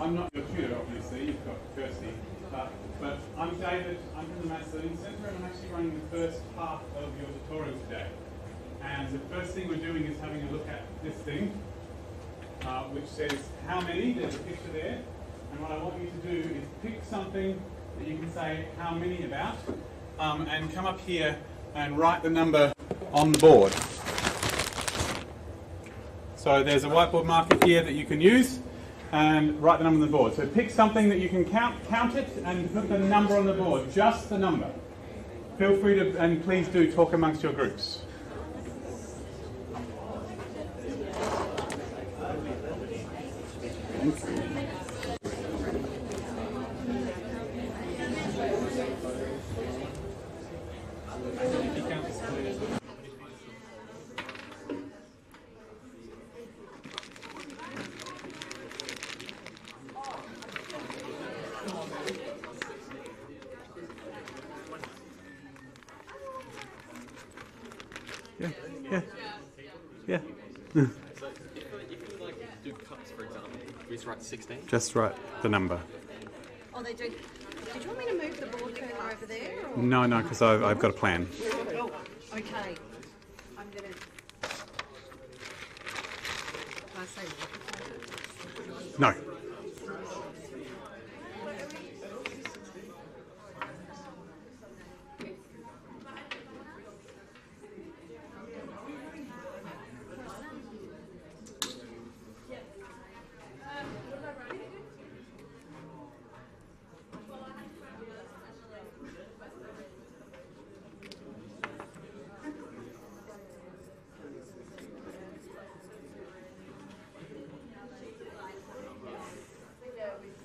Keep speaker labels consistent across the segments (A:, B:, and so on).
A: I'm not your tutor, obviously, you've got Kirsty. Uh, but I'm David, I'm from the Maths Learning Centre, and I'm actually running the first part of your tutorial today. And the first thing we're doing is having a look at this thing, uh, which says how many, there's a picture there. And what I want you to do is pick something that you can say how many about, um, and come up here and write the number on the board. So there's a whiteboard marker here that you can use and write the number on the board. So pick something that you can count, count it and put the number on the board, just the number. Feel free to, and please do talk amongst your groups. Yeah, yeah, yeah.
B: So if, if you like do cups, for example, we just write 16.
A: Just write the number.
C: Oh, they do. Did you want me to move the board over there? Or?
A: No, no, because I've, I've got a plan.
C: Oh, okay. I'm gonna. Can I say what?
A: No.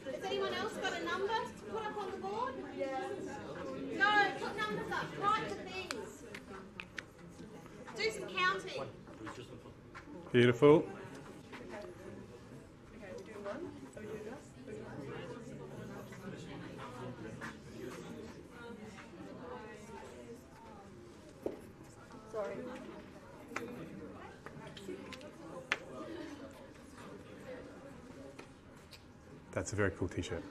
C: Has anyone else got a number to put up on the board? No, put numbers up. Write the things. Do some counting.
A: Beautiful. That's a very cool t-shirt.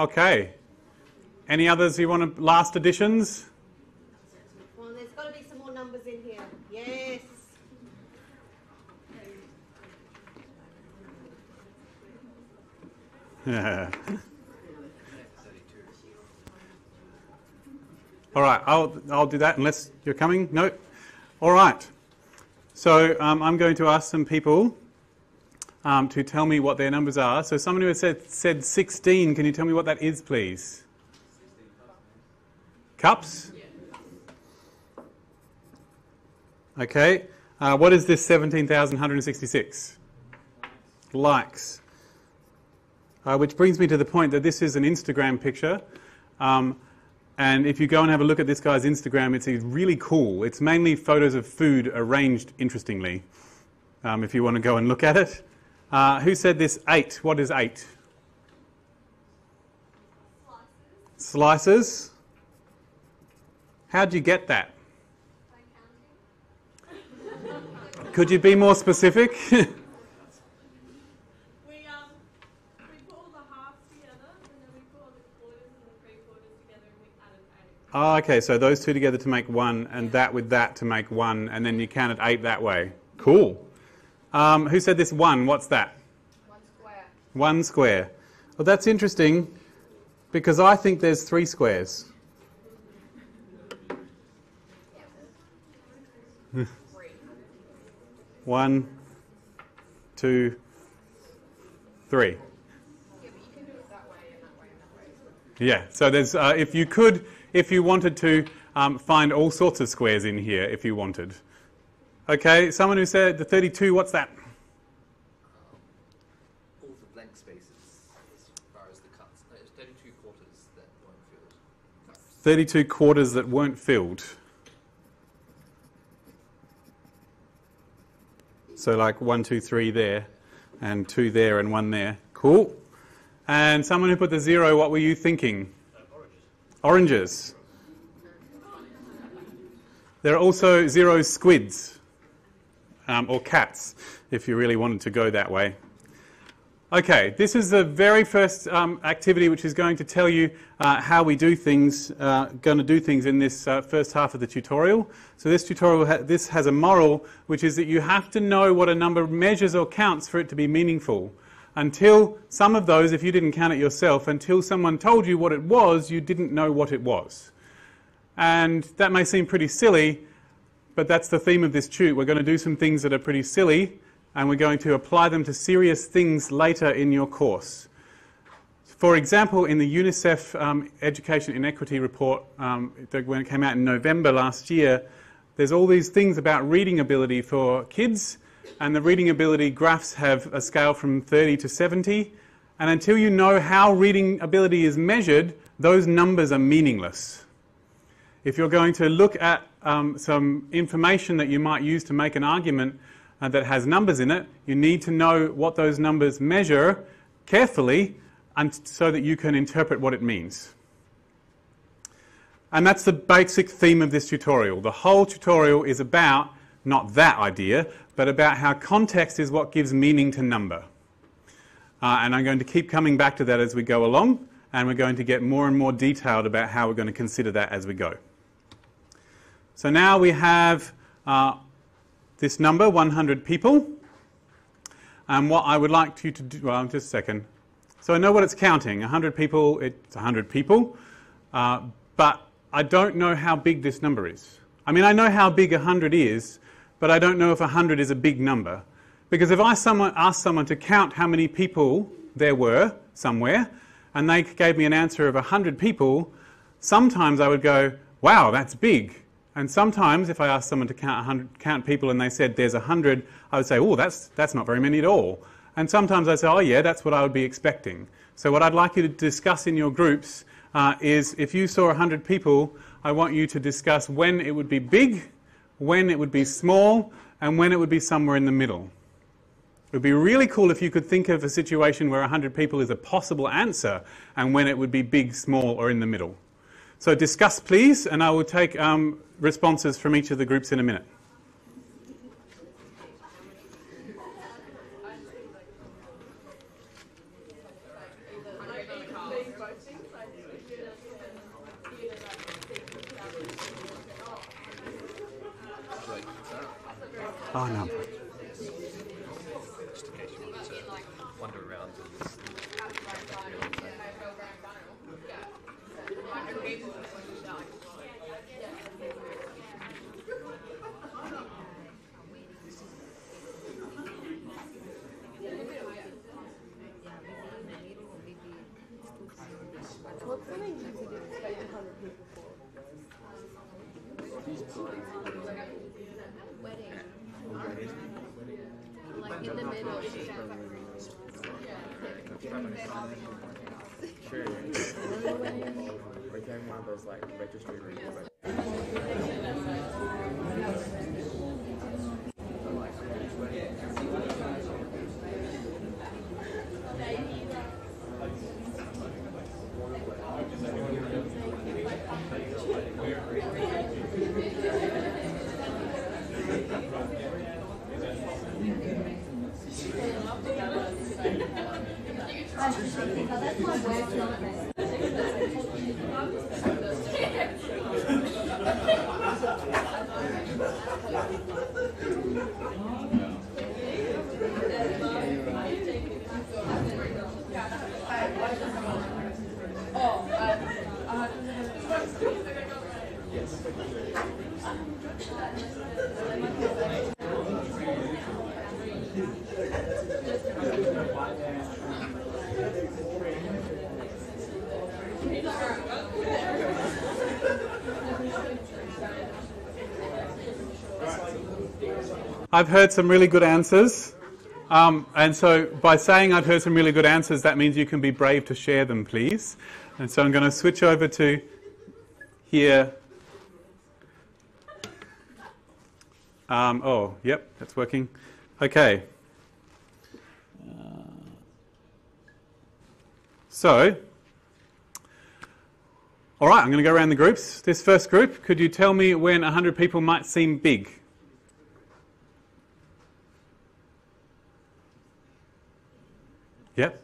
A: Okay. Any others you want to last additions?
C: Well, there's got to be some more numbers in here. Yes.
A: All right, I'll, I'll do that unless you're coming. No? All right. So um, I'm going to ask some people um, to tell me what their numbers are. So someone who has said, said 16, can you tell me what that is, please? Cups? Okay. Uh, what is this 17,166? Likes. Uh, which brings me to the point that this is an Instagram picture. Um, and if you go and have a look at this guy's Instagram, it's really cool. It's mainly photos of food arranged interestingly, um, if you want to go and look at it. Uh, who said this? Eight. What is eight? Slices. How'd you get that? Could you be more specific?
D: We we put all the halves together and then we put all the quarters and the three quarters together and we added eight.
A: Oh, okay, so those two together to make one, and that with that to make one, and then you counted eight that way. Cool. Um, who said this one? What's that?
C: One square.
A: One square. Well, that's interesting because I think there's three squares. One, two, three. Yeah, so there's, uh, if you could, if you wanted to, um, find all sorts of squares in here if you wanted. Okay, someone who said the 32, what's that?
E: all the blank spaces as far as the cuts. No, 32 quarters that weren't filled.
A: 32 quarters that weren't filled. So, like one, two, three there, and two there, and one there. Cool. And someone who put the zero, what were you thinking? oranges. There are also zero squids, um, or cats, if you really wanted to go that way. Okay, this is the very first um, activity which is going to tell you uh, how we do things, uh, going to do things in this uh, first half of the tutorial. So this tutorial, ha this has a moral, which is that you have to know what a number measures or counts for it to be meaningful. Until some of those, if you didn't count it yourself, until someone told you what it was, you didn't know what it was. And that may seem pretty silly, but that's the theme of this tute. We're going to do some things that are pretty silly, and we're going to apply them to serious things later in your course. For example, in the UNICEF um, Education Inequity Report, um, when it came out in November last year, there's all these things about reading ability for kids, and the reading ability graphs have a scale from 30 to 70. And until you know how reading ability is measured, those numbers are meaningless. If you're going to look at um, some information that you might use to make an argument, uh, that has numbers in it, you need to know what those numbers measure carefully and so that you can interpret what it means. And that's the basic theme of this tutorial. The whole tutorial is about not that idea, but about how context is what gives meaning to number. Uh, and I'm going to keep coming back to that as we go along, and we're going to get more and more detailed about how we're going to consider that as we go. So now we have uh, this number, 100 people. And what I would like you to do, well, just a second. So I know what it's counting. 100 people, it's 100 people. Uh, but I don't know how big this number is. I mean, I know how big 100 is, but I don't know if 100 is a big number. Because if I someone, asked someone to count how many people there were somewhere, and they gave me an answer of 100 people, sometimes I would go, wow, that's big. And sometimes, if I asked someone to count, count people and they said there's 100, I would say, oh, that's, that's not very many at all. And sometimes I say, oh, yeah, that's what I would be expecting. So, what I'd like you to discuss in your groups uh, is if you saw 100 people, I want you to discuss when it would be big, when it would be small, and when it would be somewhere in the middle. It would be really cool if you could think of a situation where 100 people is a possible answer and when it would be big, small, or in the middle. So discuss, please, and I will take um, responses from each of the groups in a minute. Oh, no.
E: Just in case you wanted to wander around and
D: What's something easy to expect 100 people for?
C: Like in the middle.
F: Sure. We're getting one of those like registry rooms.
A: I've heard some really good answers. Um, and so, by saying I've heard some really good answers, that means you can be brave to share them, please. And so, I'm going to switch over to here. Um, oh, yep, that's working. Okay. So, All right, I'm going to go around the groups. This first group, could you tell me when 100 people might seem big? Yep.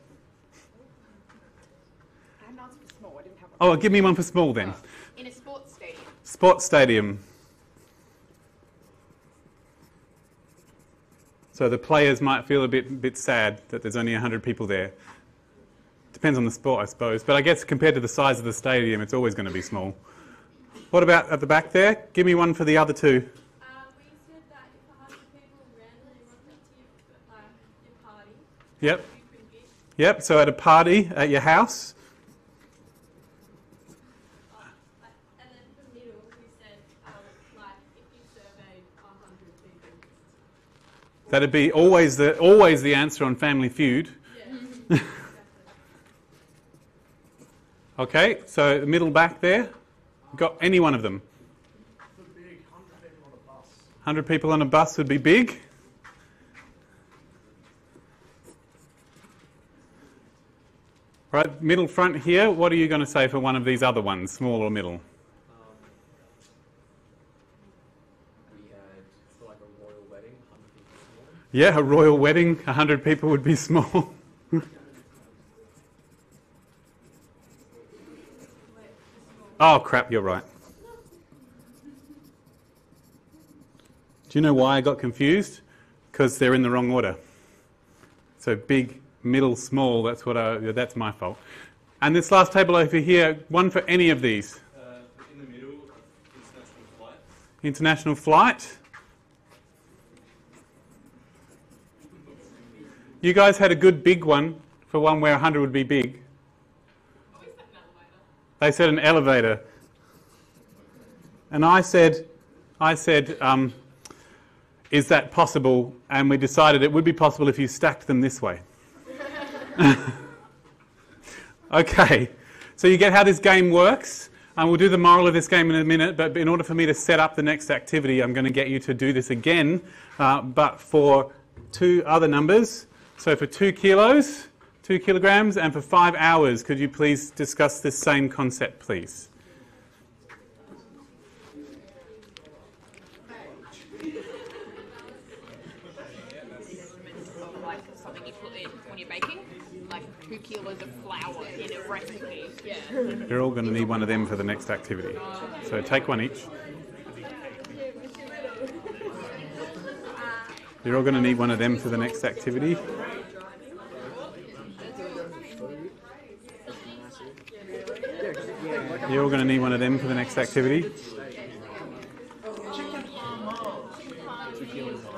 G: I had an answer for small. I didn't have one.
A: Oh, give me one for small then.
G: In a sports stadium.
A: Sports stadium. So the players might feel a bit, bit sad that there's only 100 people there. Depends on the sport, I suppose. But I guess compared to the size of the stadium, it's always going to be small. What about at the back there? Give me one for the other two.
D: Um, we said that if a hundred people randomly walked up to your, your party,
A: Yep.
D: You could get
A: Yep. So at a party at your house.
D: and then for middle, we said like if you surveyed a hundred people.
A: That'd be always the always the answer on Family Feud.
D: Yeah.
A: Okay. So the middle back there. Got any one of them? 100 people on a bus would be big. Right, middle front here, what are you going to say for one of these other ones, small or middle?
F: Um, we had for like a royal wedding, 100 people small.
A: Yeah, a royal wedding, 100 people would be small. oh, crap, you're right. Do you know why I got confused? Because they're in the wrong order. So big, middle, small, that's what I, that's my fault. And this last table over here, one for any of these.
B: Uh, in the middle, international flight.
A: International flight. You guys had a good big one for one where 100 would be big. They said an elevator. And I said, I said, um, is that possible? And we decided it would be possible if you stacked them this way. okay, so you get how this game works. And we'll do the moral of this game in a minute, but in order for me to set up the next activity, I'm going to get you to do this again, uh, but for two other numbers. So for two kilos, two kilograms, and for five hours, could you please discuss this same concept, please?
G: Of like something you put in when you're baking. Like two kilos of flour in a
A: You're all going to need one of them for the next activity. So take one each. You're all going to need one of them for the next activity. You're all going to need one of them for the next activity.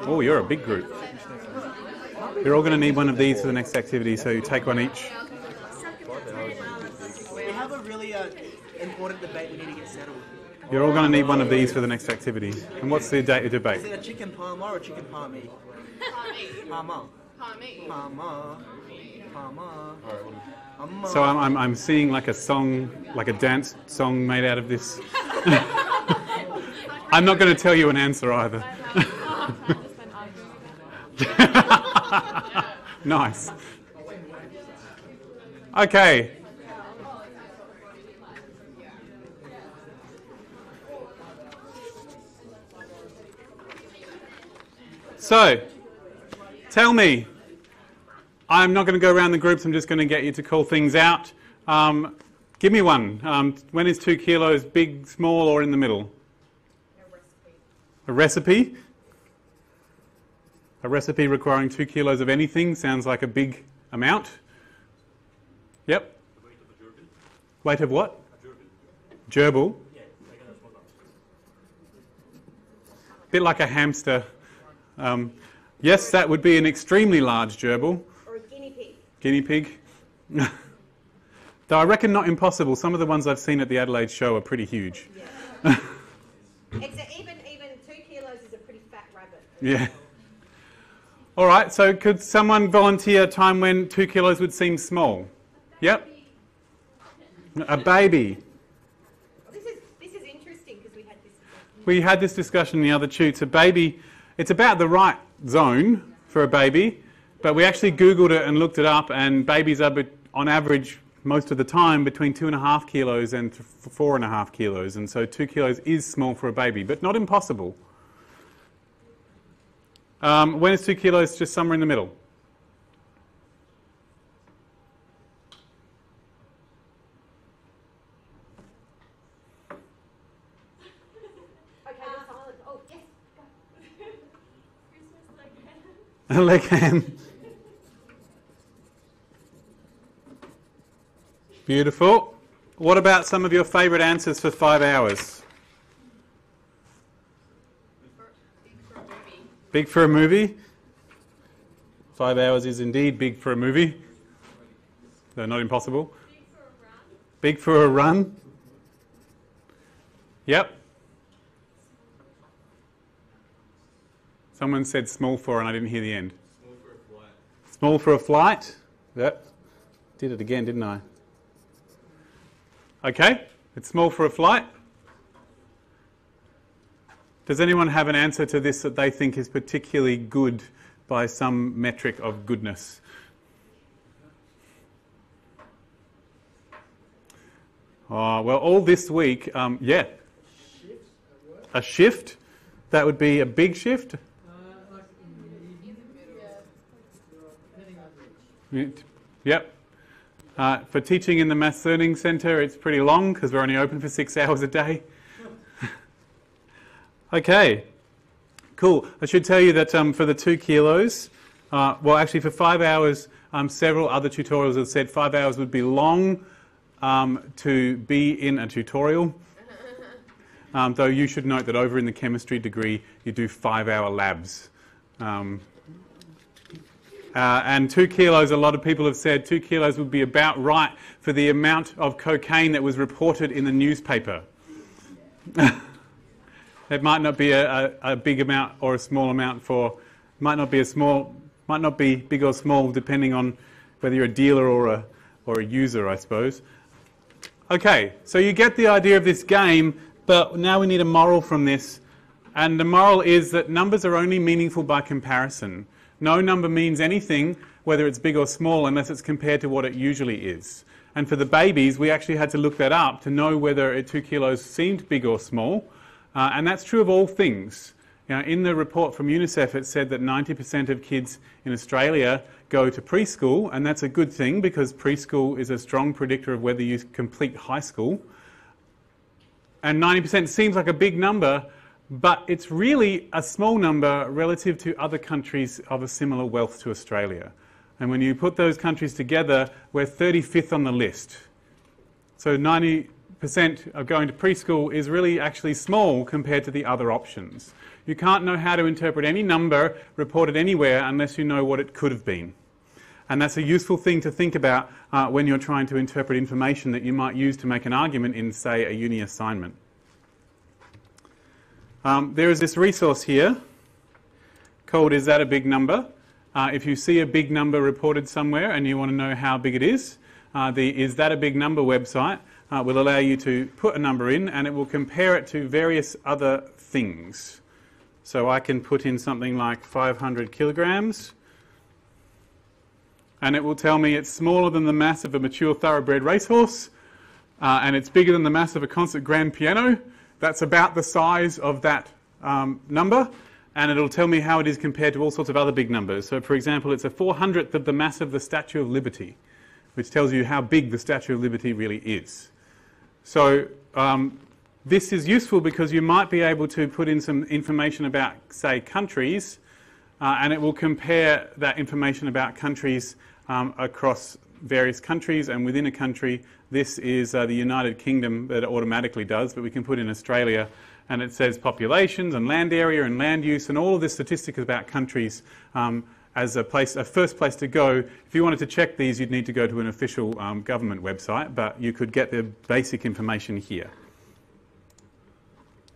A: Oh, you're a big group. You're all going to need one of these for the next activity, so you take one each.
H: We have a really uh, important debate we need to get settled.
A: You're all going to need one of these for the next activity. And what's the date of debate?
H: Is it a chicken parma or a chicken parmi? Parma. Parma. Parma. Parma.
A: So I'm, I'm, I'm seeing like a song, like a dance song made out of this. I'm not going to tell you an answer either. nice. Okay. So, tell me, I'm not going to go around the groups, I'm just going to get you to call things out. Um, give me one. Um, when is two kilos big, small, or in the middle? A recipe. A recipe requiring two kilos of anything sounds like a big amount. Yep. Weight of what? Gerbil. Bit like a hamster. Um, yes, that would be an extremely large gerbil.
C: Or a guinea pig.
A: Guinea pig. Though I reckon not impossible. Some of the ones I've seen at the Adelaide show are pretty huge.
C: Except even even two kilos is a pretty fat rabbit.
A: Yeah. All right, so could someone volunteer a time when two kilos would seem small? Yep. A baby.
C: This is this is interesting because we had this.
A: We had this discussion the other tutes. A baby, it's about the right zone for a baby, but we actually Googled it and looked it up, and babies are, on average, most of the time between two and a half kilos and four and a half kilos, and so two kilos is small for a baby, but not impossible. Um, when is two kilos just somewhere in the middle?
C: Okay, we're silent. Oh, yes.
D: Christmas like
A: leg ham. Beautiful. What about some of your favourite answers for five hours? Big for a movie. Five hours is indeed big for a movie, though not impossible. Big for a run. Yep. Someone said small for, and I didn't hear the end. Small for a flight. Small for a flight. Yep. Did it again, didn't I? Okay. It's small for a flight. Does anyone have an answer to this that they think is particularly good by some metric of goodness? Oh, well, all this week, um, yeah. A shift? That would be a big shift? Yep. Uh, for teaching in the Maths Learning Centre, it's pretty long because we're only open for six hours a day. okay, cool. I should tell you that um, for the two kilos, uh, well, actually, for five hours, um, several other tutorials have said five hours would be long um, to be in a tutorial. Um, though you should note that over in the chemistry degree, you do five hour labs. Um, uh, and two kilos, a lot of people have said two kilos would be about right for the amount of cocaine that was reported in the newspaper. it might not be a, a, a, big amount or a small amount for, might not be a small, might not be big or small depending on whether you're a dealer or a, or a user, I suppose. Okay, so you get the idea of this game, but now we need a moral from this. And the moral is that numbers are only meaningful by comparison. No number means anything, whether it's big or small, unless it's compared to what it usually is. And for the babies, we actually had to look that up to know whether two kilos seemed big or small. Uh, and that's true of all things. In the report from UNICEF, it said that 90% of kids in Australia go to preschool, and that's a good thing because preschool is a strong predictor of whether you complete high school. And 90% seems like a big number, but it's really a small number relative to other countries of a similar wealth to Australia. And when you put those countries together, we're 35th on the list. So 90% of going to preschool is really actually small compared to the other options. You can't know how to interpret any number reported anywhere unless you know what it could have been. And that's a useful thing to think about uh, when you're trying to interpret information that you might use to make an argument in, say, a uni assignment. Um, there is this resource here called Is That a Big Number? Uh, if you see a big number reported somewhere and you want to know how big it is, uh, the Is That a Big Number website uh, will allow you to put a number in and it will compare it to various other things. So I can put in something like 500 kilograms and it will tell me it's smaller than the mass of a mature thoroughbred racehorse uh, and it's bigger than the mass of a concert grand piano. That's about the size of that um, number, and it'll tell me how it is compared to all sorts of other big numbers. So, for example, it's a 400th of the mass of the Statue of Liberty, which tells you how big the Statue of Liberty really is. So, um, this is useful because you might be able to put in some information about, say, countries, uh, and it will compare that information about countries um, across various countries and within a country. This is uh, the United Kingdom that automatically does, but we can put in Australia and it says populations and land area and land use and all of this statistics about countries um, as a place, a first place to go. If you wanted to check these, you'd need to go to an official um, government website, but you could get the basic information here.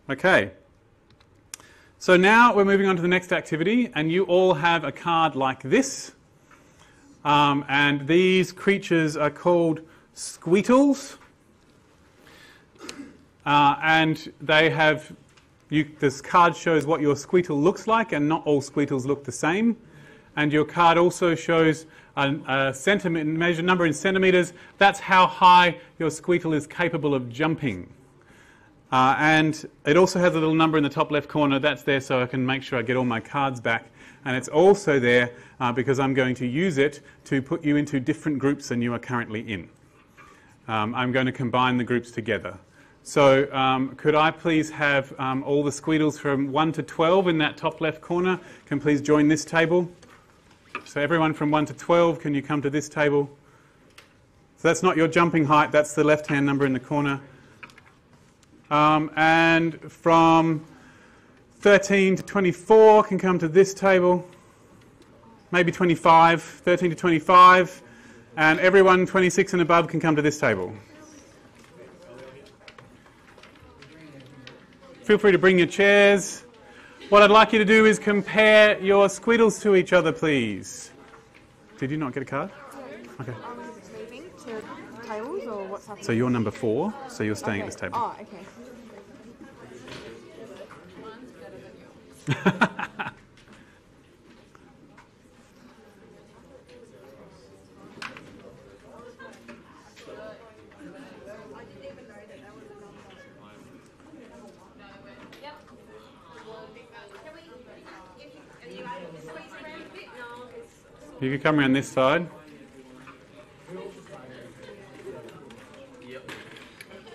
A: Okay. So now we're moving on to the next activity, and you all have a card like this. Um, and these creatures are called squeetles. Uh, and they have, you, this card shows what your squeetle looks like, and not all squeetles look the same. and your card also shows a, a centimeter, measure number in centimeters. That's how high your squeetle is capable of jumping. Uh, and it also has a little number in the top left corner. That's there so I can make sure I get all my cards back. And it's also there uh, because I'm going to use it to put you into different groups than you are currently in. Um, I'm going to combine the groups together. So um, could I please have um, all the squeedles from 1 to 12 in that top left corner can please join this table? So everyone from 1 to 12, can you come to this table? So that's not your jumping height, that's the left-hand number in the corner. Um, and from 13 to 24 can come to this table. Maybe 25, 13 to 25. And everyone 26 and above can come to this table. Feel free to bring your chairs. What I'd like you to do is compare your squeedles to each other, please. Did you not get a card? Okay.
I: Um, moving to tables or what's happening?
A: So you're number four, so you're staying at this table.
I: Oh, okay.
A: You can come around this side.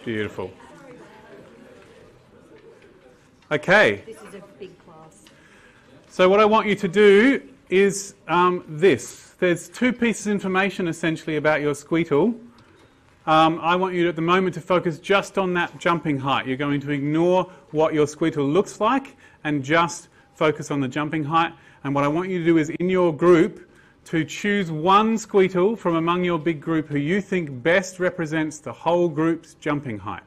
A: Beautiful. Okay.
I: This is a big class.
A: So what I want you to do is um, this. There's two pieces of information essentially about your squeetle. Um, I want you at the moment to focus just on that jumping height. You're going to ignore what your squeetle looks like and just focus on the jumping height. And what I want you to do is in your group to choose one squeetle from among your big group who you think best represents the whole group's jumping height.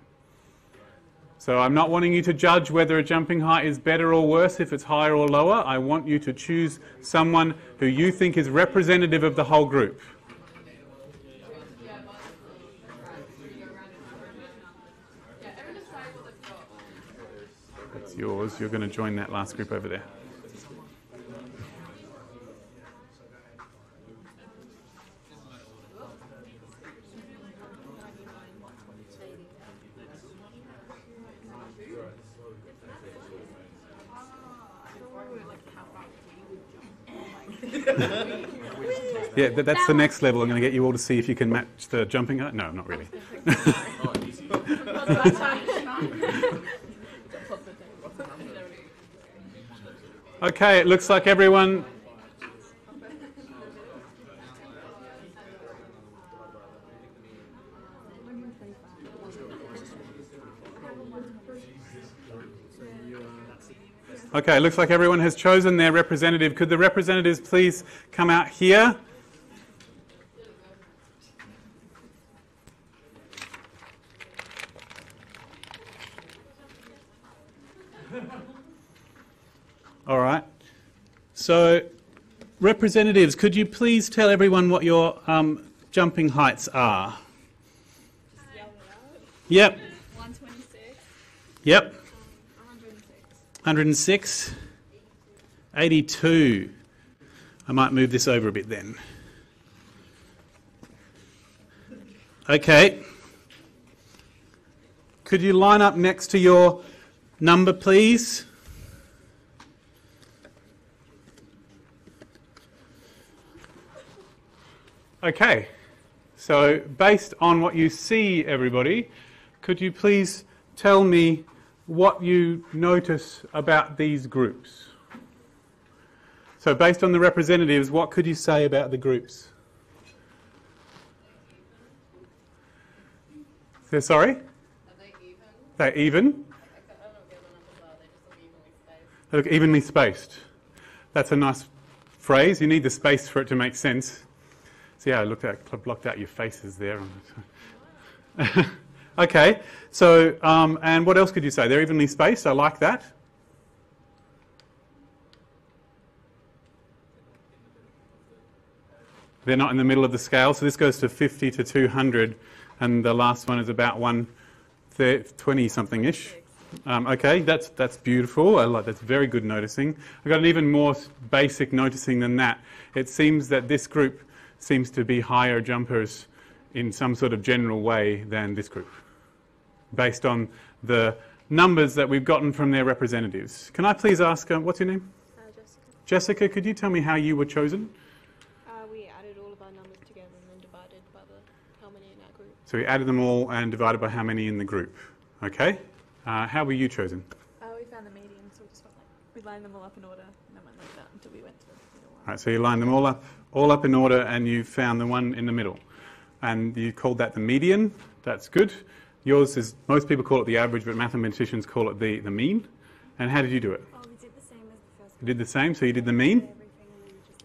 A: So I'm not wanting you to judge whether a jumping height is better or worse if it's higher or lower. I want you to choose someone who you think is representative of the whole group. That's yours. You're going to join that last group over there. Yeah, th- that's the next level. I'm going to get you all to see if you can match the jumping height. No, not really. okay, it looks like everyone. Okay, looks like everyone has chosen their representative. Could the representatives please come out here? All right. So, representatives, could you please tell everyone what your um, jumping heights are? Yep.
D: 126,
A: Yep.
D: 106.
A: 106. 82. I might move this over a bit then. Okay. Could you line up next to your number, please? Okay. So, based on what you see, everybody, could you please tell me what you notice about these groups? So, based on the representatives, what could you say about the groups? They're sorry? They're even. They look evenly spaced. That's a nice phrase. You need the space for it to make sense. See how I looked at, blocked out your faces there. Okay, so, um, and what else could you say? They're evenly spaced. I like that. They're not in the middle of the scale, so this goes to 50 to 200, and the last one is about 120 something ish. Um, okay, that's that's beautiful. I like that's very good noticing. I've got an even more basic noticing than that. It seems that this group seems to be higher jumpers in some sort of general way than this group, based on the numbers that we've gotten from their representatives. Can I please ask, uh, what's your name?
I: Jessica.
A: Jessica, could you tell me how you were chosen?
I: Uh, we added all of our numbers together and then divided by the how many in our group.
A: So we added them all and divided by how many in the group. Okay. Uh, how were you chosen?
I: Uh, we found the median, so we just went like we lined them all up in order and then went like that until we went to the middle one.
A: Right, so you lined them all up, all up in order, and you found the one in the middle, and you called that the median. That's good. Yours is most people call it the average, but mathematicians call it the, the mean. And how did you do it?
I: Oh, we did the same as the first
A: You did the same. So you did the mean.
I: everything and then just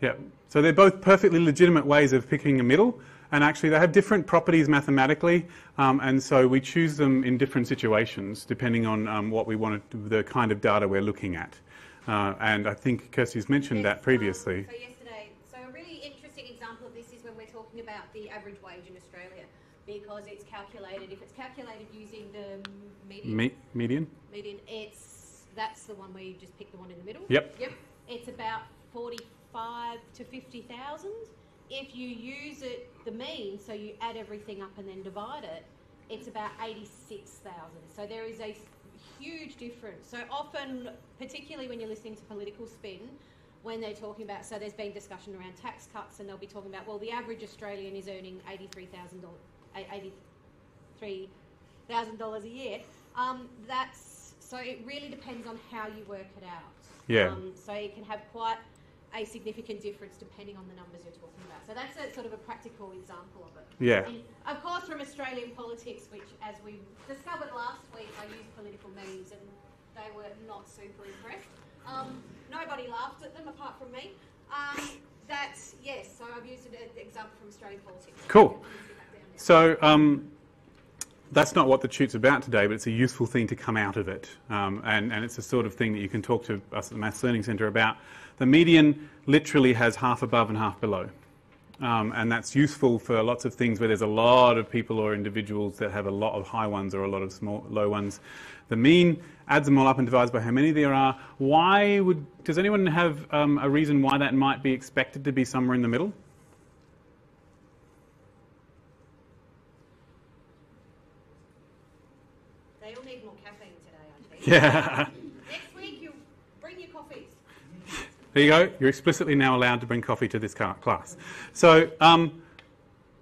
I: divided.
A: Yeah. So they're both perfectly legitimate ways of picking a middle, and actually they have different properties mathematically, um, and so we choose them in different situations depending on um, what we want to, the kind of data we're looking at. Uh, and I think Kirsty's mentioned
C: Yes,
A: that previously.
C: Um, so yesterday, so a really interesting example of this is when we're talking about the average wage in Australia, because it's calculated. If it's calculated using the median,
A: Me- median.
C: median, it's that's the one where you just pick the one in the middle.
A: Yep.
C: Yep. It's about forty-five to fifty thousand. If you use it the mean, so you add everything up and then divide it, it's about eighty-six thousand. So there is a huge difference. So often, particularly when you're listening to political spin, when they're talking about, so there's been discussion around tax cuts, and they'll be talking about, well, the average Australian is earning eighty-three thousand dollars, eighty-three thousand dollars a year. Um, that's so it really depends on how you work it out.
A: Yeah.
C: Um, so it can have quite a significant difference depending on the numbers you're talking about. So that's a sort of a practical example of it.
A: Yeah.
C: And of course, from Australian politics, which, as we discovered last week, I used political memes and they were not super impressed. Um, nobody laughed at them apart from me. Um, that's yes. So I've used an example from Australian politics.
A: Cool. So um, that's not what the tute's about today, but it's a useful thing to come out of it. Um, and, and it's the sort of thing that you can talk to us at the Maths Learning Centre about. The median literally has half above and half below. Um, and that's useful for lots of things where there's a lot of people or individuals that have a lot of high ones or a lot of small low ones. The mean adds them all up and divides by how many there are. Why would does anyone have um, a reason why that might be expected to be somewhere in the middle?
C: They all need more caffeine today, I think.
A: Yeah.
C: Next week, you bring your coffees.
A: There you go. You're explicitly now allowed to bring coffee to this class. So um,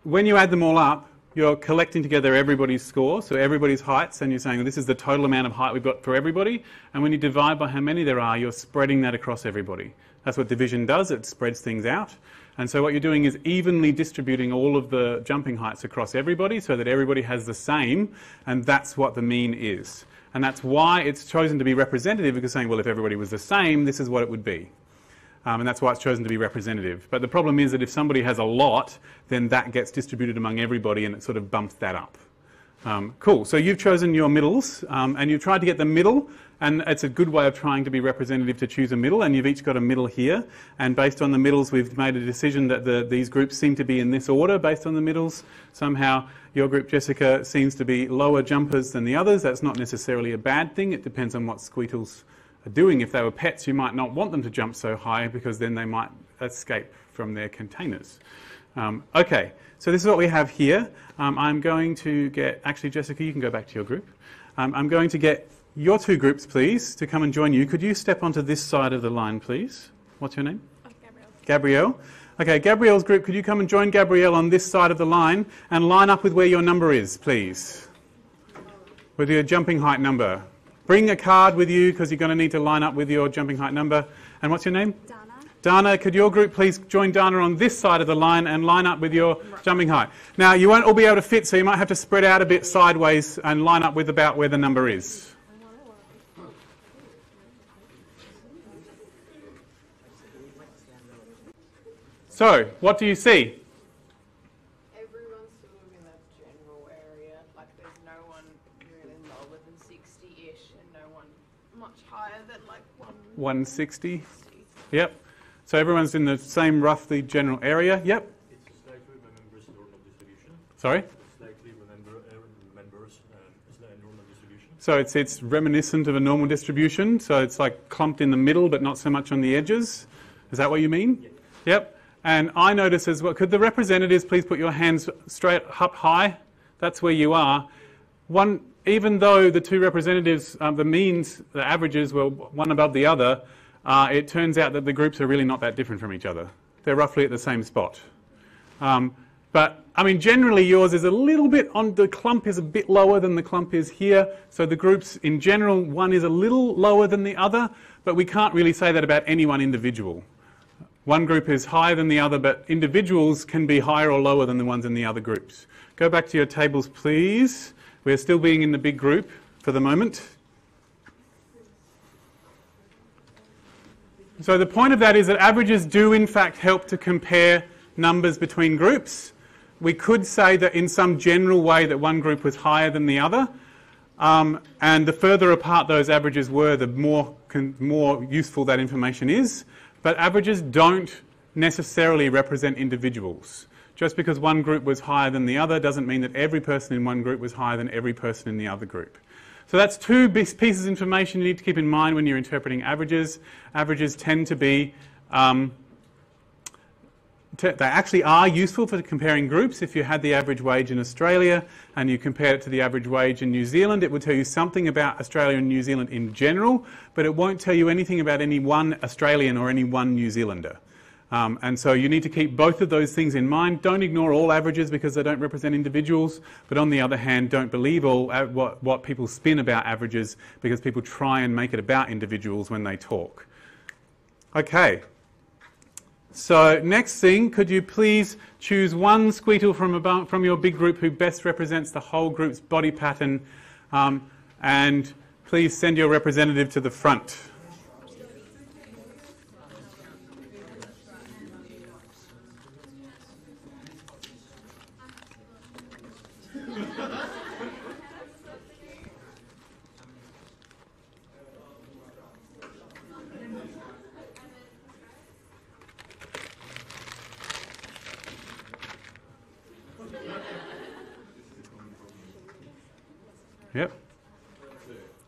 A: when you add them all up, you're collecting together everybody's score, so everybody's heights, and you're saying this is the total amount of height we've got for everybody. And when you divide by how many there are, you're spreading that across everybody. That's what division does. It spreads things out. And so what you're doing is evenly distributing all of the jumping heights across everybody so that everybody has the same, and that's what the mean is. And that's why it's chosen to be representative because saying, well, if everybody was the same, this is what it would be. Um, and that's why it's chosen to be representative. But the problem is that if somebody has a lot, then that gets distributed among everybody and it sort of bumps that up. Um, cool. So you've chosen your middles um, and you've tried to get the middle, and it's a good way of trying to be representative to choose a middle. And you've each got a middle here, and based on the middles, we've made a decision that the, these groups seem to be in this order based on the middles. Somehow, your group, Jessica, seems to be lower jumpers than the others. That's not necessarily a bad thing. It depends on what squeetles are doing. If they were pets, you might not want them to jump so high because then they might escape from their containers. Um, okay, so this is what we have here. Um, I'm going to get, actually, Jessica, you can go back to your group. Um, I'm going to get your two groups, please, to come and join you. Could you step onto this side of the line, please? What's your name?
I: Oh, Gabrielle.
A: Gabrielle. Okay, Gabrielle's group, could you come and join Gabrielle on this side of the line and line up with where your number is, please? With your jumping height number. Bring a card with you because you're going to need to line up with your jumping height number. And what's your name?
I: Dana.
A: Dana, could your group please join Dana on this side of the line and line up with your jumping height? Now, you won't all be able to fit, so you might have to spread out a bit sideways and line up with about where the number is. So, what do you see?
J: Everyone's sort of in that general area. Like there's no one really lower than 60-ish and no one much higher than like 160.
A: 160? Yep. So everyone's in the same roughly general area? Yep.
K: It's slightly remembers normal distribution.
A: Sorry?
K: Slightly remember uh, remembers the normal distribution.
A: So it's, it's reminiscent of a normal distribution. So it's like clumped in the middle, but not so much on the edges. Is that what you mean? Yep. And I notice as well, could the representatives please put your hands straight up high? That's where you are. One, even though the two representatives, um, the means, the averages were one above the other, uh, it turns out that the groups are really not that different from each other. They're roughly at the same spot. Um, but I mean, generally yours is a little bit on the clump is a bit lower than the clump is here. So the groups in general, one is a little lower than the other, but we can't really say that about any one individual. One group is higher than the other, but individuals can be higher or lower than the ones in the other groups. Go back to your tables, please. We're still being in the big group for the moment. So the point of that is that averages do in fact help to compare numbers between groups. We could say that in some general way that one group was higher than the other, um, and the further apart those averages were, the more, more useful that information is. But averages don't necessarily represent individuals. Just because one group was higher than the other doesn't mean that every person in one group was higher than every person in the other group. So that's two pieces of information you need to keep in mind when you're interpreting averages. Averages tend to be um, they actually are useful for comparing groups. If you had the average wage in Australia and you compare it to the average wage in New Zealand, it would tell you something about Australia and New Zealand in general, but it won't tell you anything about any one Australian or any one New Zealander. Um, and so you need to keep both of those things in mind. Don't ignore all averages because they don't represent individuals, but on the other hand, don't believe all what, what people spin about averages because people try and make it about individuals when they talk. Okay. So next thing, could you please choose one squeetle from, about, from your big group who best represents the whole group's body pattern um, and please send your representative to the front.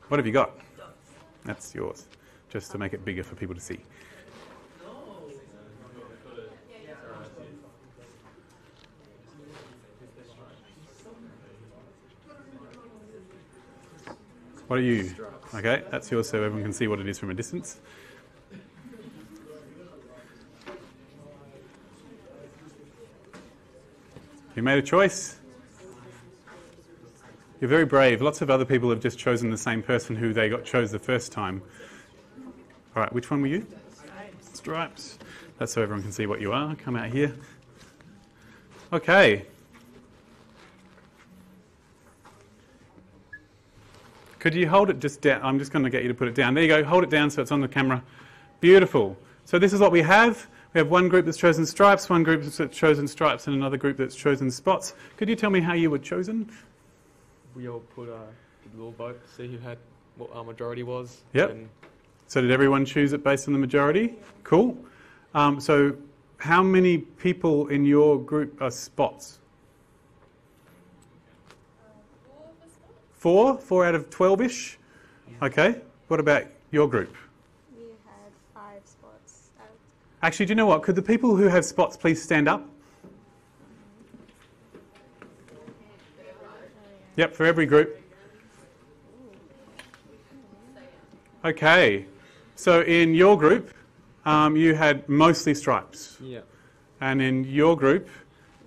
A: What have you got? That's yours, just to make it bigger for people to see. What are you? Okay, that's yours so everyone can see what it is from a distance. You made a choice? You're very brave. Lots of other people have just chosen the same person who they got chose the first time. All right, which one were you? Stripes. Stripes. That's so everyone can see what you are. Come out here. Okay. Could you hold it just down? I'm just going to get you to put it down. There you go. Hold it down so it's on the camera. Beautiful. So this is what we have. We have one group that's chosen stripes, one group that's chosen stripes, and another group that's chosen spots. Could you tell me how you were chosen?
B: We all put a little vote to see who had what our majority was.
A: Yep. So did everyone choose it based on the majority? Cool. Um, so how many people in your group are spots? Four? Four out of 12-ish? Okay. What about your group?
I: We had five spots.
A: Actually, do you know what? Could the people who have spots please stand up? Yep, for every group. Okay, so in your group, um, you had mostly stripes.
B: Yeah.
A: And in your group,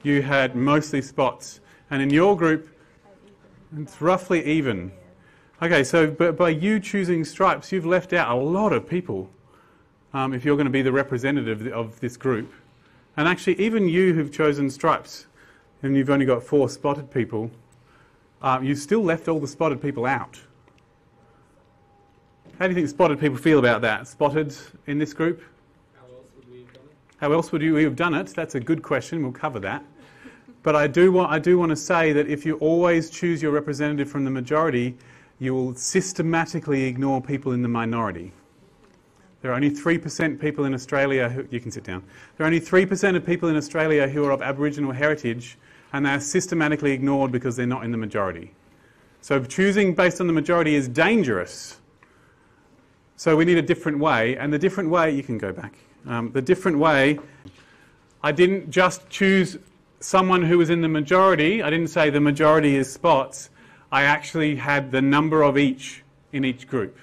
A: you had mostly spots. And in your group, it's roughly even. Okay, so but by you choosing stripes, you've left out a lot of people um, if you're going to be the representative of this group. And actually, even you who've chosen stripes, and you've only got four spotted people, um, you still left all the spotted people out. How do you think spotted people feel about that? Spotted in this group?
B: How else would we have done it?
A: How else would you have done it? That's a good question. We'll cover that. But I do want, I do want to say that if you always choose your representative from the majority, you will systematically ignore people in the minority. There are only 3% people in Australia who, you can sit down. There are only 3% of people in Australia who are of Aboriginal heritage and they are systematically ignored because they're not in the majority. So choosing based on the majority is dangerous. So we need a different way, and the different way, you can go back. Um, the different way, I didn't just choose someone who was in the majority, I didn't say the majority is spots, I actually had the number of each in each group.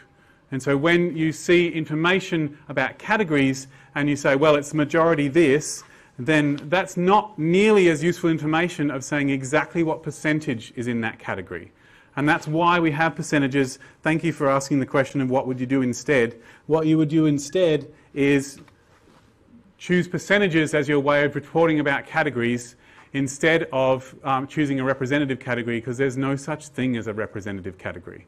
A: And so when you see information about categories and you say, well, it's majority this, then that's not nearly as useful information of saying exactly what percentage is in that category. And that's why we have percentages. Thank you for asking the question of what would you do instead. What you would do instead is choose percentages as your way of reporting about categories instead of um, choosing a representative category because there's no such thing as a representative category.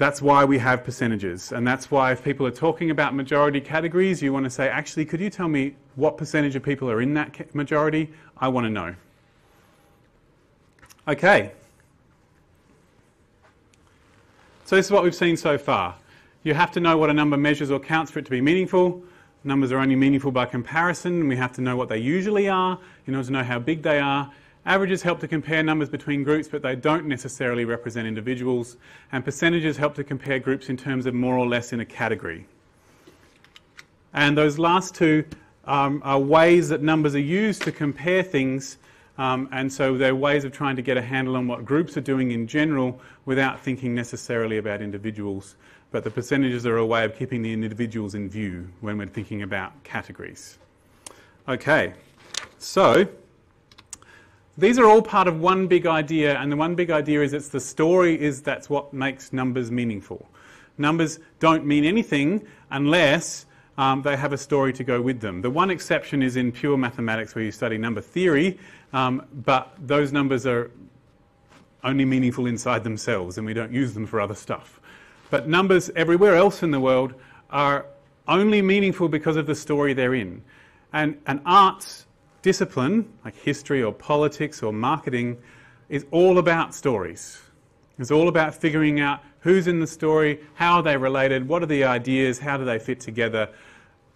A: That's why we have percentages. And that's why if people are talking about majority categories, you want to say, actually, could you tell me what percentage of people are in that majority? I want to know. Okay. So this is what we've seen so far. You have to know what a number measures or counts for it to be meaningful. Numbers are only meaningful by comparison, and we have to know what they usually are in order to know how big they are. Averages help to compare numbers between groups, but they don't necessarily represent individuals. And percentages help to compare groups in terms of more or less in a category. And those last two um, are ways that numbers are used to compare things. Um, and so they're ways of trying to get a handle on what groups are doing in general without thinking necessarily about individuals. But the percentages are a way of keeping the individuals in view when we're thinking about categories. Okay, so these are all part of one big idea, and the one big idea is it's the story is that's what makes numbers meaningful. Numbers don't mean anything unless um, they have a story to go with them. The one exception is in pure mathematics where you study number theory, um, but those numbers are only meaningful inside themselves and we don't use them for other stuff. But numbers everywhere else in the world are only meaningful because of the story they're in. And an arts discipline, like history or politics or marketing, is all about stories. It's all about figuring out who's in the story, how are they related, what are the ideas, how do they fit together.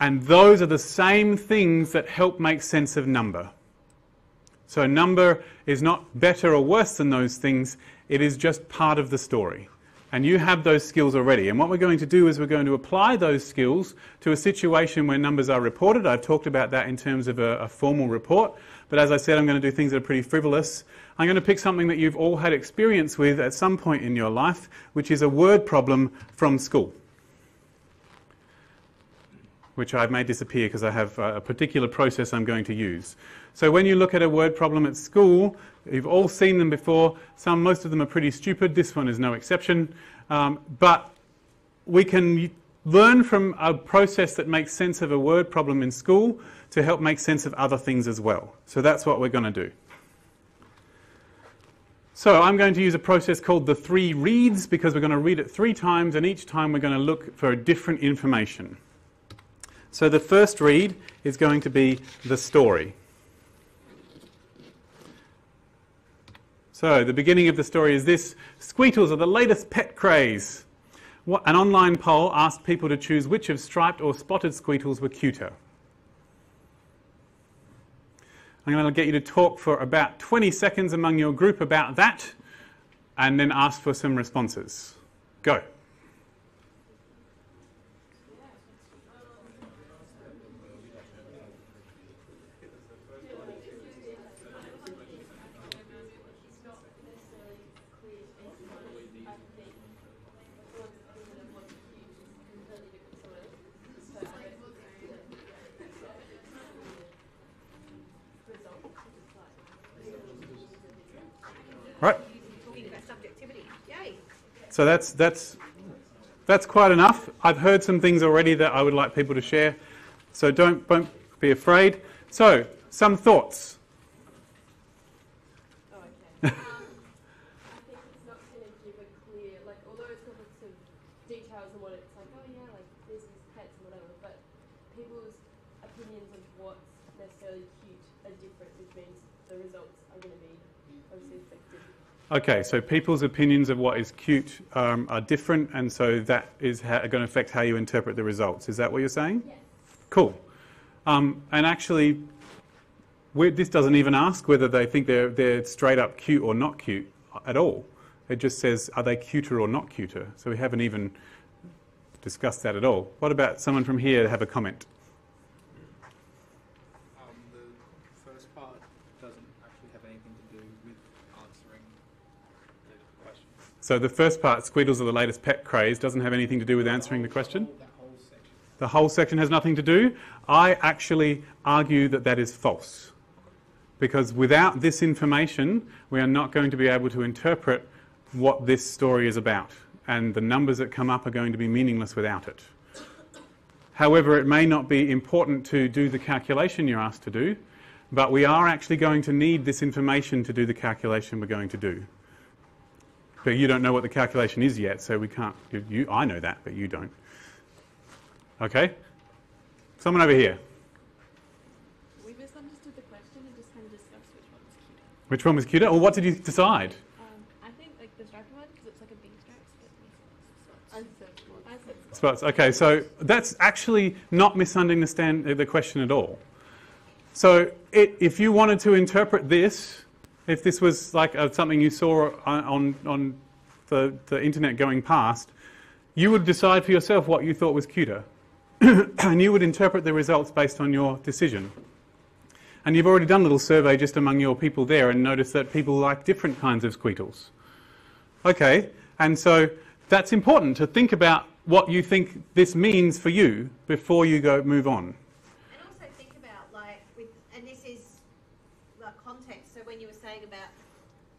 A: And those are the same things that help make sense of number. So, number is not better or worse than those things, it is just part of the story. And you have those skills already. And what we're going to do is we're going to apply those skills to a situation where numbers are reported. I've talked about that in terms of a, a, formal report. But as I said, I'm going to do things that are pretty frivolous. I'm going to pick something that you've all had experience with at some point in your life, which is a word problem from school. Which I've made disappear because I have a particular process I'm going to use. So when you look at a word problem at school, You've all seen them before. Some, most of them are pretty stupid. This one is no exception. Um, but we can learn from a process that makes sense of a word problem in school to help make sense of other things as well. So that's what we're going to do. So I'm going to use a process called the three reads because we're going to read it three times and each time we're going to look for a different information. So the first read is going to be the story. So, the beginning of the story is this Squeetles are the latest pet craze. An online poll asked people to choose which of striped or spotted Squeetles were cuter. I'm going to get you to talk for about 20 seconds among your group about that and then ask for some responses. Go. So that's, that's, that's quite enough. I've heard some things already that I would like people to share. So don't, don't be afraid. So, some thoughts.
D: Oh, okay. Um, I think it's not going to give a clear, like, although it's got lots details on what it's like, oh, yeah, like this pets and whatever, but people's opinions of what's necessarily cute are different, which means the results are going to be obviously affected
A: Okay, so people's opinions of what is cute um, are different, and so that is going to affect how you interpret the results. Is that what you're saying?
D: Yes.
A: Cool. Um, and actually, this doesn't even ask whether they think they're, they're straight up cute or not cute. at all. It just says, are they cuter or not cuter? So we haven't even discussed that at all. What about someone from here have a comment?
H: Um, the first part doesn't actually have anything to do with answering the question.
A: So the first part, Squeetles are the latest pet craze, doesn't have anything to do with answering the question? The whole section has nothing to do. I actually argue that that is false. Because without this information, we are not going to be able to interpret what this story is about. And the numbers that come up are going to be meaningless without it. However, it may not be important to do the calculation you're asked to do, but we are actually going to need this information to do the calculation we're going to do. But you don't know what the calculation is yet, so we can't. You, you, I know that, but you don't. Okay? Someone over here.
I: We misunderstood the question and just kind of discussed which one was cuter.
A: Which one was cuter? Well, what did you decide?
I: Um, I think like the striped one because it's like a big stripe. So it makes sense. I said spots.
A: Spots. Okay, so that's actually not misunderstanding the question at all. So it, if you wanted to interpret this, if this was like uh, something you saw on, on, the, the internet going past, you would decide for yourself what you thought was cuter. and you would interpret the results based on your decision. And you've already done a little survey just among your people there and noticed that people like different kinds of squeetles. Okay, and so that's important to think about what you think this means for you before you go move on.
C: And also think about like with, and this is the context. So when you were saying about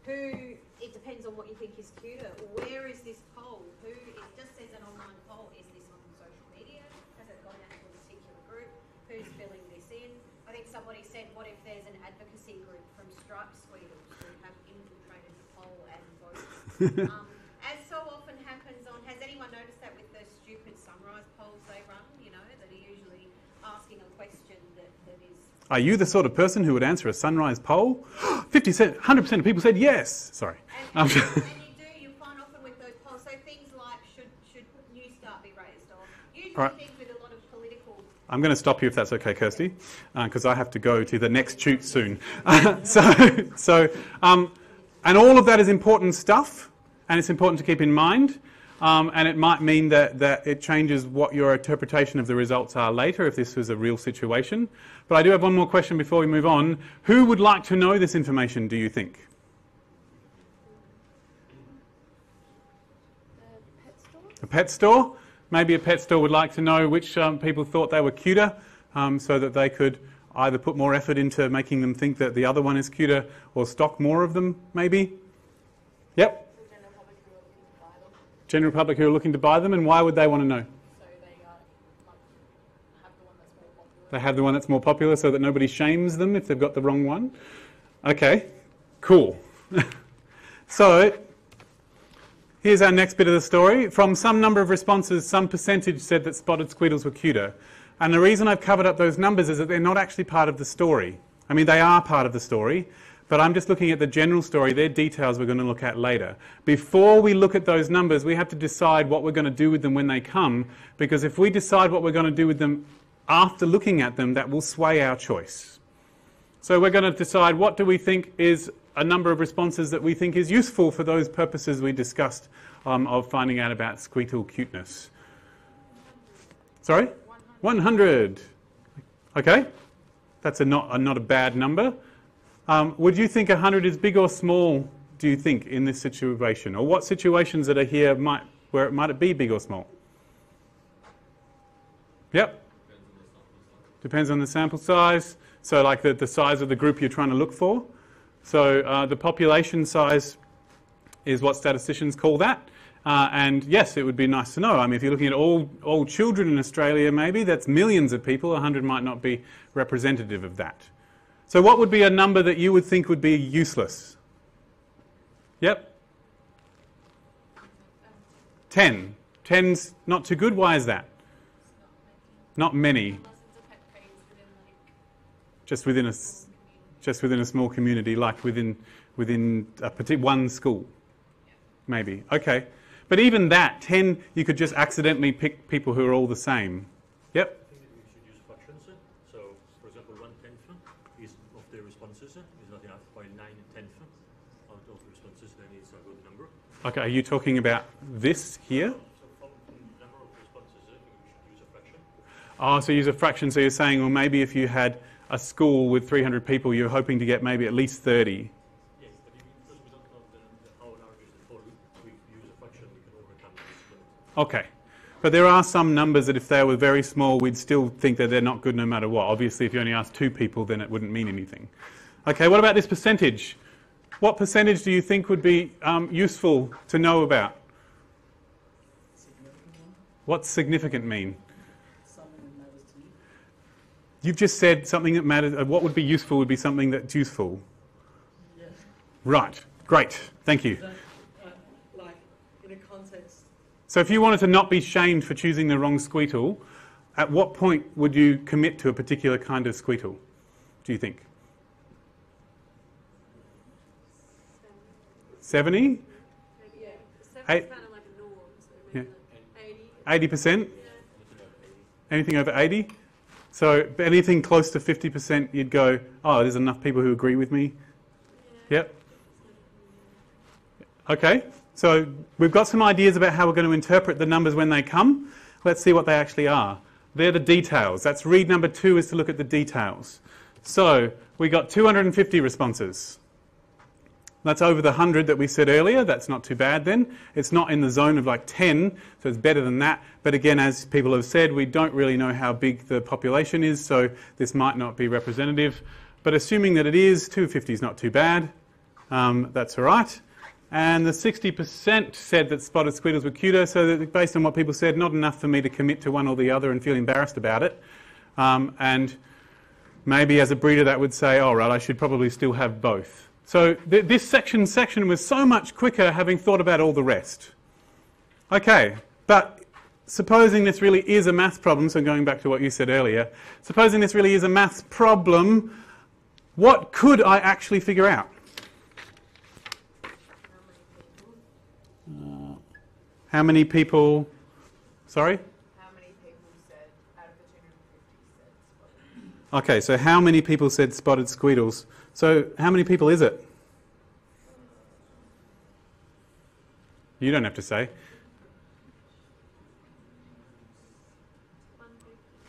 C: who, it depends on what you think is cuter. Where is this poll? Who? It just says an online poll. Is this on social media? Has it gone out to a particular group? Who's filling this in? I think somebody said, what if there's an advocacy group from Stripe Squeetles who have infiltrated the poll and votes? um, as so often happens on, has anyone noticed that with the stupid sunrise polls they run? You know, that are usually asking a question that, that is
A: Are you the sort of person who would answer a sunrise poll? 50 cent, 100% of people said yes. Sorry.
C: And, and, and you do, you find often with those polls, so things like should should New Start be raised or usually
A: Right.
C: things with a lot of political.
A: I'm going to stop you if that's okay, Kirsty, because I have to go to the next shoot soon. so, so um, and all of that is important stuff, and it's important to keep in mind. Um, and it might mean that, that it changes what your interpretation of the results are later if this was a real situation. But I do have one more question before we move on. Who would like to know this information, do you think?
D: The pet store?
A: A pet store? Maybe a pet store would like to know which um, people thought they were cuter um, so that they could either put more effort into making them think that the other one is cuter or stock more of them, maybe? Yep.
J: General public who are looking to buy them,
A: and why would they want to know?
J: so they uh, have the one that's more popular.
A: They have the one that's more popular so that nobody shames them if they've got the wrong one. Okay, cool. so, here's our next bit of the story. From some number of responses, some percentage said that spotted squeetles were cuter. And the reason I've covered up those numbers is that they're not actually part of the story. I mean, they are part of the story, but I'm just looking at the general story. Their details we're going to look at later. Before we look at those numbers, we have to decide what we're going to do with them when they come, because if we decide what we're going to do with them after looking at them, that will sway our choice. So we're going to decide what do we think is a number of responses that we think is useful for those purposes we discussed um, of finding out about squeetle cuteness. Sorry? 100. Okay, that's a not, a not a bad number. Um, would you think 100 is big or small, do you think, in this situation? Or what situations that are here might, where it might it be big or small? Yep. Depends on the sample size. So, like the, the size of the group you're trying to look for. So, uh, the population size is what statisticians call that. Uh, and yes, it would be nice to know. I mean, if you're looking at all, all children in Australia, maybe that's millions of people, 100 might not be representative of that. So, what would be a number that you would think would be useless? Yep. 10. 10's not too good. Why is that? Not many. Just within a, just within a small community, like within, within a one school, maybe. Okay. But even that, 10, you could just accidentally pick people who are all the same. Yep.
K: I think that we should use fractions. So, for example, one tenth is of the responses uh, is not enough. While nine tenth out of the responses, then it's a good number.
A: Okay, are you talking about this here? So from number of responses, we should use a fraction. Oh, so use a fraction. So you're saying, well, maybe if you had a school with 300 people, you're hoping to get maybe at least 30.
K: Yes, but if, because we don't know the, how large is the total, we use a fraction, we can overcome this limit.
A: Okay. But there are some numbers that if they were very small, we'd still think that they're not good no matter what. Obviously, if you only ask two people, then it wouldn't mean anything. Okay, what about this percentage? What percentage do you think would be um, useful to know about? What's significant mean? You've just said something that matters. Uh, what would be useful would be something that's useful. Yes. Right. Great. Thank you.
L: like in a context.
A: So if you wanted to not be shamed for choosing the wrong squeetle, at what point would you commit to a particular kind of squeetle? Do you think? 70?
D: Yeah.
A: Eight-
D: kind of like a norm. So
A: Yeah.
D: like 80.
A: 80%? Anything over 80? So anything close to 50%, you'd go, oh, there's enough people who agree with me. Yep. Okay, so we've got some ideas about how we're going to interpret the numbers when they come. Let's see what they actually are. They're the details. That's read number two is to look at the details. So we got 250 responses. That's over the 100 that we said earlier. That's not too bad then. It's not in the zone of like 10, so it's better than that. But again, as people have said, we don't really know how big the population is, so this might not be representative. But assuming that it is, 250 is not too bad. Um, that's all right. And the 60% said that spotted squeetles were cuter, so that based on what people said, not enough for me to commit to one or the other and feel embarrassed about it. Um, and maybe as a breeder that would say, "Oh right, I should probably still have both. So th- this section section was so much quicker having thought about all the rest. Okay, but supposing this really is a math problem, so going back to what you said earlier, supposing this really is a math problem, what could I actually figure out? Uh, how many people? Sorry?
J: How many people said out of the 250 said spotted?
A: Okay, so how many people said spotted squeetles? So how many people is it? You don't have to say.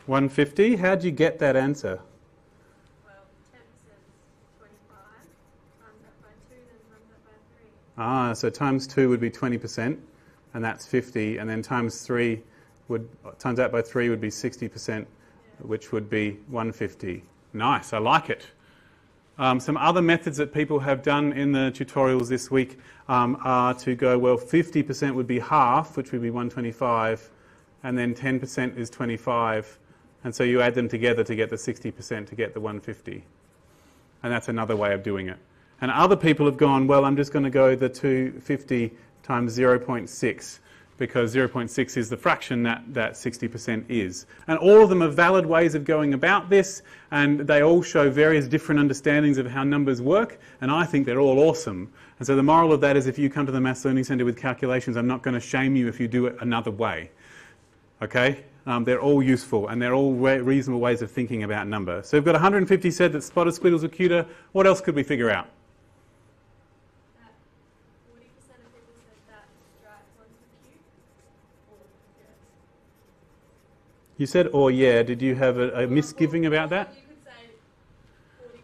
A: 150? How'd you get that answer?
D: Well, 10% is 25. Times that by 2, then times that by 3.
A: Ah, so times 2 would be 20%, and that's 50, and then times 3 would, times that by 3 would be 60%, which would be 150. Nice, I like it. Um, some other methods that people have done in the tutorials this week um, are to go, well, 50% would be half, which would be 125, and then 10% is 25, and so you add them together to get the 60% to get the 150. And that's another way of doing it. And other people have gone, well, I'm just going to go the 250 times 0.6 because 0.6 is the fraction that, that 60% is. And all of them are valid ways of going about this, and they all show various different understandings of how numbers work, and I think they're all awesome. And so the moral of that is if you come to the Maths Learning Centre with calculations, I'm not going to shame you if you do it another way. Okay? Um, they're all useful, and they're all re- reasonable ways of thinking about number. So we've got 150 said that spotted squeetles are cuter. What else could we figure out?
D: That 40% of people said that striped ones were cute. Or, yes.
A: You said, or yeah, did you have a, a misgiving about that?
D: You could say 40%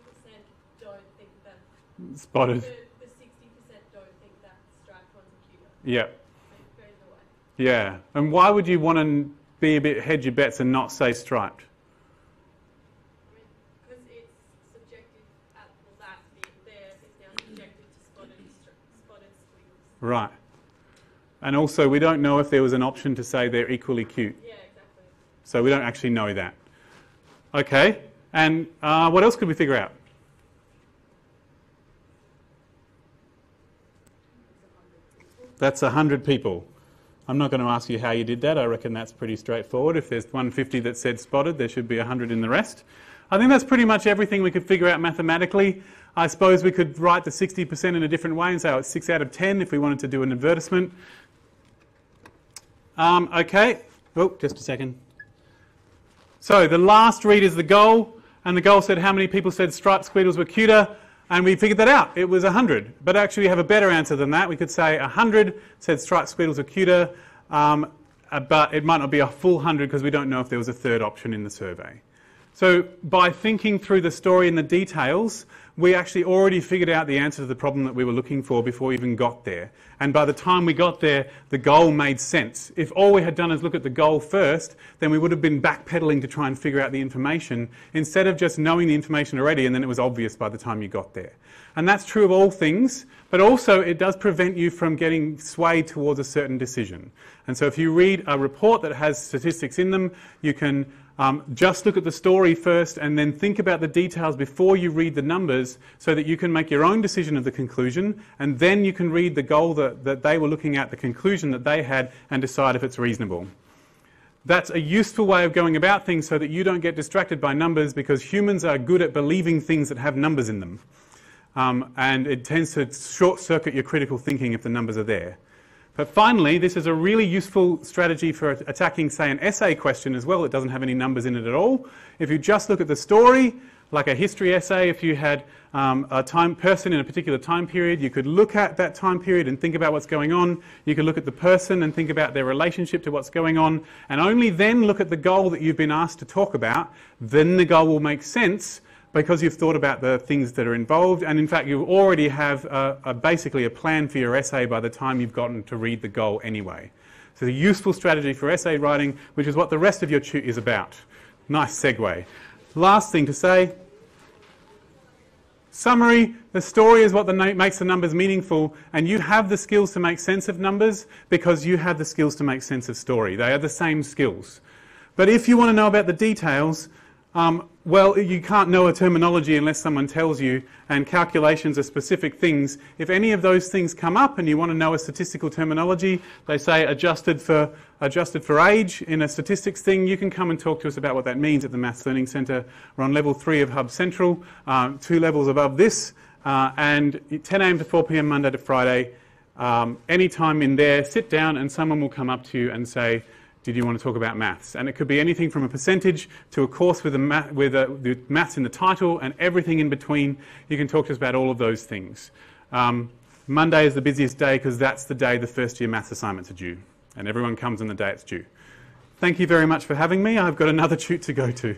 D: don't think that.
A: Spotted.
D: The, the 60% don't think that striped ones are cuter.
A: Yeah. Yeah. And why would you want to be a bit hedge your bets and not say striped?
D: Because it's subjective at well, that bit there is now subjective to spotted, spotted.
A: Right. And also, we don't know if there was an option to say they're equally cute.
D: Yeah.
A: So we don't actually know that. Okay. And uh, what else could we figure out? That's 100 people. I'm not going to ask you how you did that. I reckon that's pretty straightforward. If there's 150 that said spotted, there should be 100 in the rest. I think that's pretty much everything we could figure out mathematically. I suppose we could write the 60% in a different way and say, oh, it's 6 out of 10 if we wanted to do an advertisement. Um, okay. Oh, just a second. So the last read is the goal, and the goal said how many people said striped squeetles were cuter, And we figured that out. It was 100. But actually, we have a better answer than that. We could say 100 said striped squirrels are cuter, um, uh, but it might not be a full 100 because we don't know if there was a third option in the survey. So by thinking through the story and the details, we actually already figured out the answer to the problem that we were looking for before we even got there. And by the time we got there, the goal made sense. If all we had done is look at the goal first, then we would have been backpedaling to try and figure out the information instead of just knowing the information already and then it was obvious by the time you got there. And that's true of all things, but also it does prevent you from getting swayed towards a certain decision. And so if you read a report that has statistics in them, you can um, just look at the story first and then think about the details before you read the numbers so that you can make your own decision of the conclusion and then you can read the goal that, that they were looking at, the conclusion that they had, and decide if it's reasonable. That's a useful way of going about things so that you don't get distracted by numbers because humans are good at believing things that have numbers in them. Um, and it tends to short circuit your critical thinking if the numbers are there. But finally, this is a really useful strategy for attacking, say, an essay question as well It doesn't have any numbers in it at all. If you just look at the story, like a history essay, if you had um, a time person in a particular time period, you could look at that time period and think about what's going on. You could look at the person and think about their relationship to what's going on, and only then look at the goal that you've been asked to talk about. Then the goal will make sense because you've thought about the things that are involved, and in fact, you already have a, a basically a plan for your essay by the time you've gotten to read the goal anyway. So, a useful strategy for essay writing, which is what the rest of your tute is about. Nice segue. Last thing to say summary the story is what the makes the numbers meaningful, and you have the skills to make sense of numbers because you have the skills to make sense of story. They are the same skills. But if you want to know about the details, um, well, you can't know a terminology unless someone tells you, and calculations are specific things. If any of those things come up and you want to know a statistical terminology, they say adjusted for, adjusted for age in a statistics thing, you can come and talk to us about what that means at the Maths Learning Centre. We're on level three of Hub Central, um, two levels above this, uh, and 10 a.m. to 4 p.m. Monday to Friday. Um, any time in there, sit down and someone will come up to you and say, did you want to talk about maths? And it could be anything from a percentage to a course with, a with a, the maths in the title and everything in between. You can talk to us about all of those things. Um, Monday is the busiest day because that's the day the first year maths assignments are due. And everyone comes on the day it's due. Thank you very much for having me. I've got another tute to go to.